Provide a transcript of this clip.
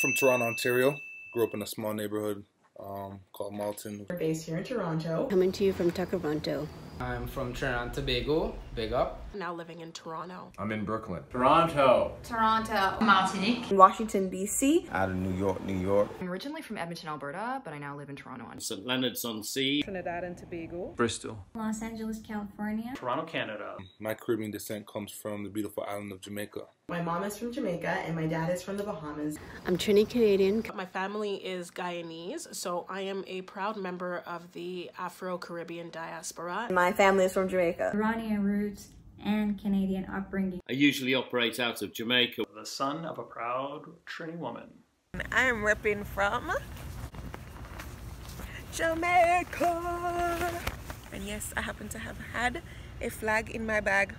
from Toronto, Ontario. Grew up in a small neighborhood um, called Malton. We're based here in Toronto. Coming to you from Tkaronto. I'm from Trinidad and Tobago. Big up. Now living in Toronto. I'm in Brooklyn. Toronto. Toronto. Martinique. Washington, D.C. Out of New York, New York. I'm originally from Edmonton, Alberta, but I now live in Toronto. St. Leonard's on Sea. Trinidad and Tobago. Bristol. Los Angeles, California. Toronto, Canada. My Caribbean descent comes from the beautiful island of Jamaica. My mom is from Jamaica and my dad is from the Bahamas. I'm Trini Canadian. My family is Guyanese, so I am a proud member of the Afro-Caribbean diaspora. My family is from Jamaica. Iranian roots and Canadian upbringing. I usually operate out of Jamaica. The son of a proud Trini woman. I am repping from Jamaica. And yes, I happen to have had a flag in my bag